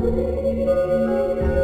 Música